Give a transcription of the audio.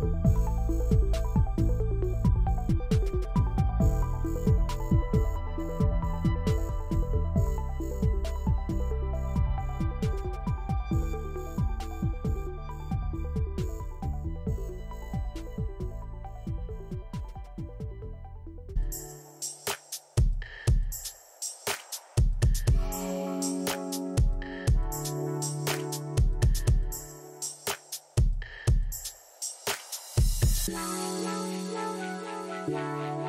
Bye. Thank